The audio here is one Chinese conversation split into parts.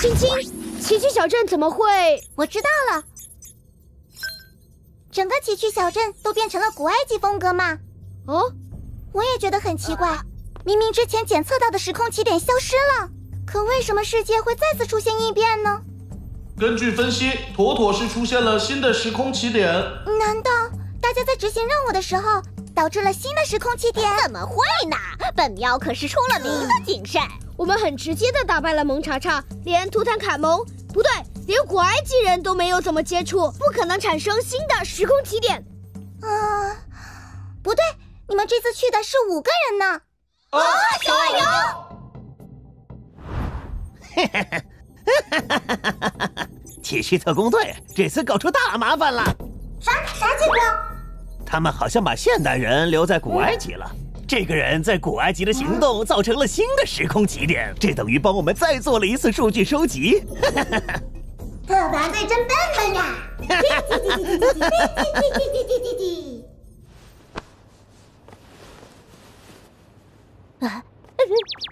青青，奇趣小镇怎么会？我知道了，整个奇趣小镇都变成了古埃及风格嘛。哦，我也觉得很奇怪，明明之前检测到的时空起点消失了，可为什么世界会再次出现异变呢？根据分析，妥妥是出现了新的时空起点。难道大家在执行任务的时候导致了新的时空起点？怎么会呢？本喵可是出了名的谨慎。我们很直接的打败了蒙查查，连图坦卡蒙不对，连古埃及人都没有怎么接触，不可能产生新的时空起点。啊，不对，你们这次去的是五个人呢。啊，小矮妖！哈哈哈哈哈哈！奇趣特工队这次搞出大麻烦了。啥啥情况？他们好像把现代人留在古埃及了。这个人在古埃及的行动造成了新的时空起点，这等于帮我们再做了一次数据收集。特巴队真笨笨呀！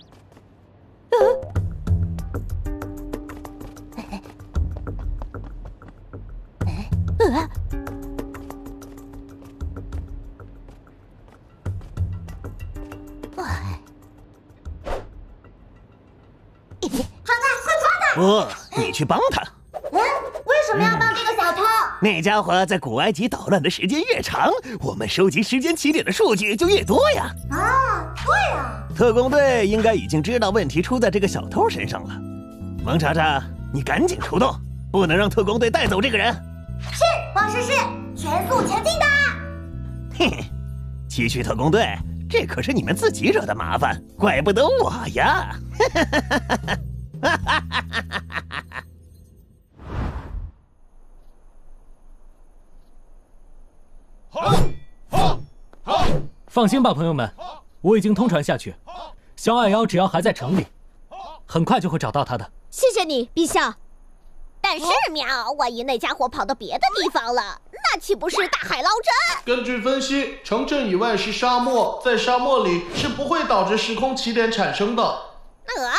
不，你去帮他。嗯，为什么要帮这个小偷？那家伙在古埃及捣乱的时间越长，我们收集时间起点的数据就越多呀。啊，对啊。特工队应该已经知道问题出在这个小偷身上了。蒙查查，你赶紧出动，不能让特工队带走这个人。是，王师师，全速前进的。嘿嘿，奇趣特工队，这可是你们自己惹的麻烦，怪不得我呀。哈哈哈哈哈哈！哈哈！放心吧，朋友们，我已经通传下去，小矮妖只要还在城里，很快就会找到他的。谢谢你，陛下。但是喵，万一那家伙跑到别的地方了，那岂不是大海捞针？根据分析，城镇以外是沙漠，在沙漠里是不会导致时空起点产生的。呃，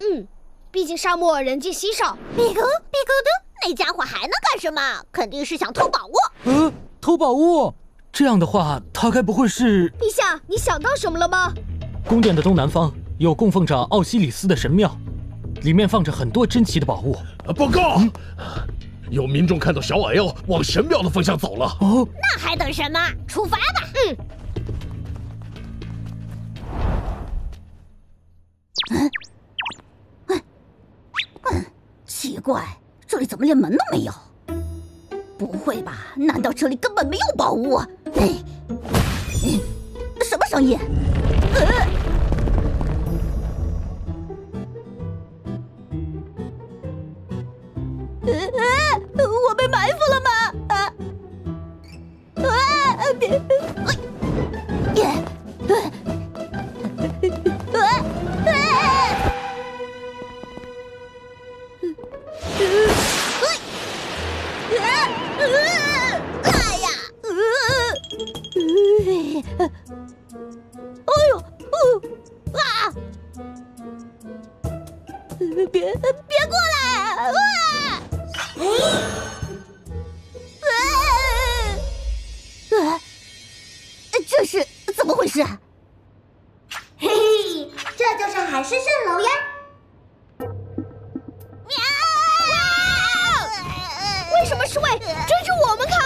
嗯，毕竟沙漠人迹稀少。比格，比格的，那家伙还能干什么？肯定是想偷宝物。呃，偷宝物？这样的话，他该不会是……陛下，你想到什么了吗？宫殿的东南方有供奉着奥西里斯的神庙。里面放着很多珍奇的宝物。报告，有民众看到小矮妖往神庙的方向走了。哦，那还等什么？出发吧！嗯。嗯，怪，这里怎么连门都没有？不会吧？难道这里根本没有宝物？哎，什么声音？呃。呃，我被埋伏了吗？哎呦！啊！别别过来！啊！啊，这是怎么回事？嘿嘿，这就是海市蜃楼呀！喵！为什么侍卫追着我们跑？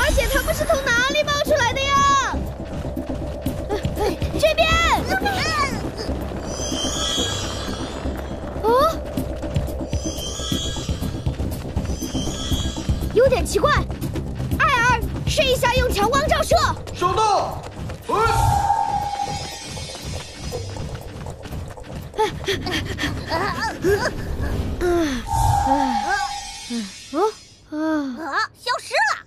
而且他们是从哪里冒出来的呀？有点奇怪，艾尔，试一下用强光照射。收到。哎。啊！消失了。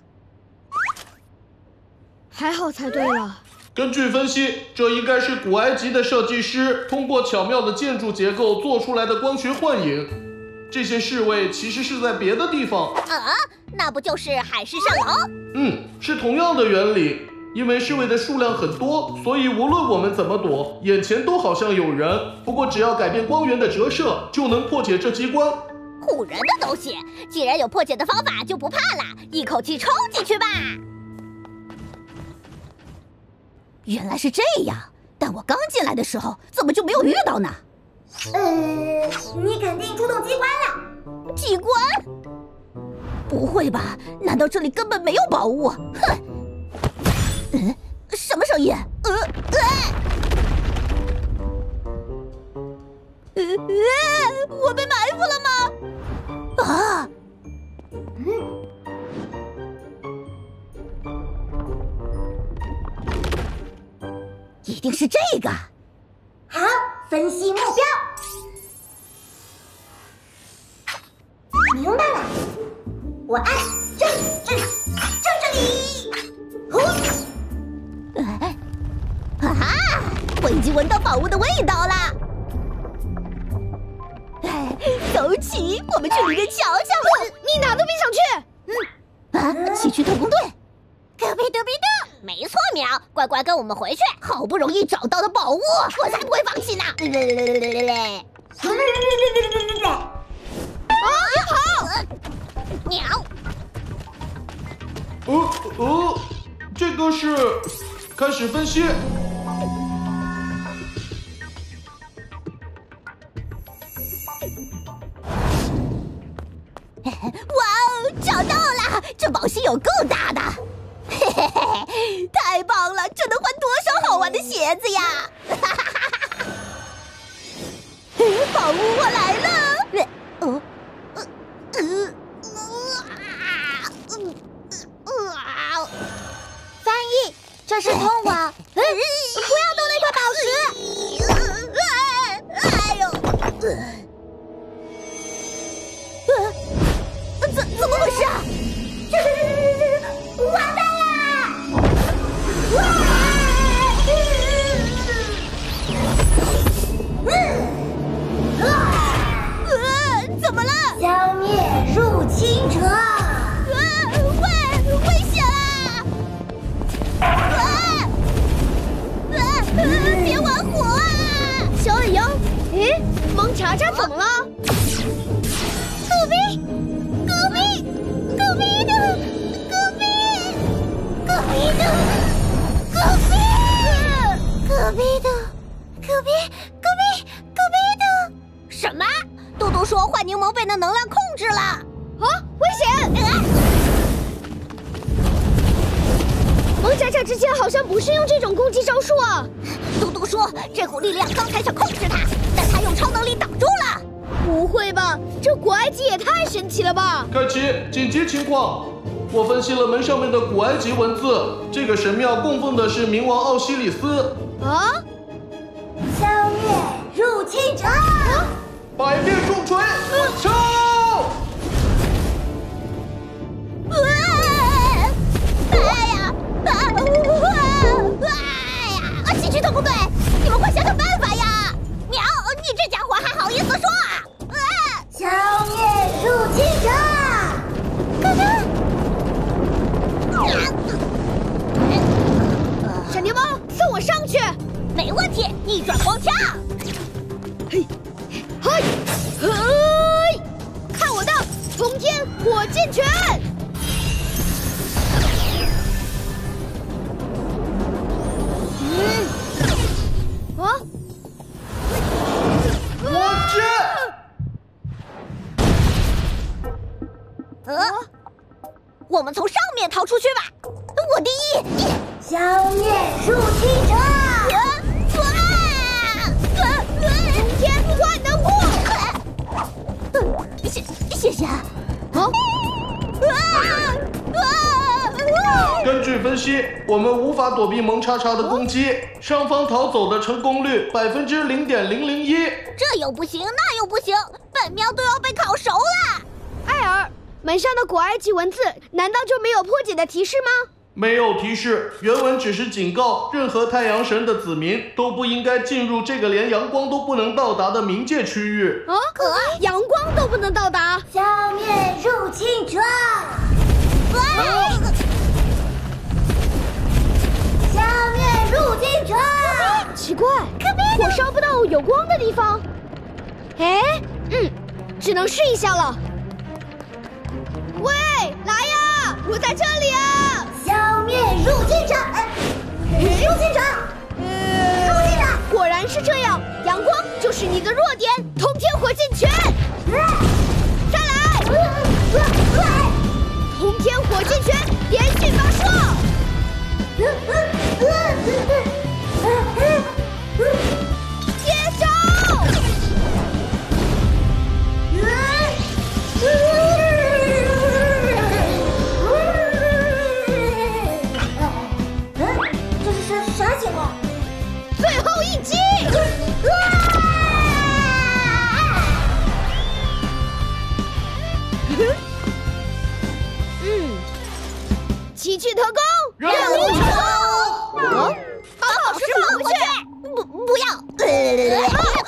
还好猜对了。根据分析，这应该是古埃及的设计师通过巧妙的建筑结构做出来的光学幻影。这些侍卫其实是在别的地方。啊。那不就是海市蜃楼？嗯，是同样的原理。因为侍卫的数量很多，所以无论我们怎么躲，眼前都好像有人。不过只要改变光源的折射，就能破解这机关。唬人的东西！既然有破解的方法，就不怕了，一口气冲进去吧！原来是这样，但我刚进来的时候怎么就没有遇到呢？呃，你肯定触动机关了。机关？不会吧？难道这里根本没有宝物？哼！嗯，什么声音？呃呃，呃，我被埋伏了吗？啊！一定是这个。好，分析目标。明白了，我按这这，这，这里。呼！哎，哈哈，我已经闻到宝物的味道了。哎，走起，我们去里面瞧瞧。你哪都别想去。嗯，啊，奇趣特工队。隔壁的壁的，没错，苗，乖乖跟我们回去。好不容易找到的宝物，我才不会放弃呢。啊，跑！鸟。哦哦，这个是开始分析。哇哦，找到了！这宝箱有够大的，嘿嘿嘿，太棒了！这能换多少好玩的鞋子呀！哈哈哈哈哈！宝物我来了！这是通往。不被那能量控制了。啊，危险！啊蒙查查之前好像不是用这种攻击招数啊。嘟嘟说这股力量刚才想控制他，但他用超能力挡住了。不会吧？这古埃及也太神奇了吧！凯奇紧急情况！我分析了门上面的古埃及文字，这个神庙供奉的是冥王奥西里斯。啊，消灭入侵者！百变重锤，没问题，逆转光枪！嘿，嘿，看我的冲天火箭拳！嗯，啊，我去！呃，我们从上面逃出去吧！我第一！消灭入侵者！谢谢啊。啊，根据分析，我们无法躲避蒙叉叉的攻击，上方逃走的成功率百分之零点零零一。这又不行，那又不行，本喵都要被烤熟了！艾尔，门上的古埃及文字难道就没有破解的提示吗？没有提示，原文只是警告，任何太阳神的子民都不应该进入这个连阳光都不能到达的冥界区域。哦，可爱。阳光都不能到达。消灭入侵者。消灭入侵者。奇怪。火烧不到有光的地方。哎，嗯，只能试一下了。喂，来呀，我在这里。弱点——通天火箭拳。再来，通天火箭拳。嗯。嗯奇趣特工！任务成功！把宝石放回去不不要！呃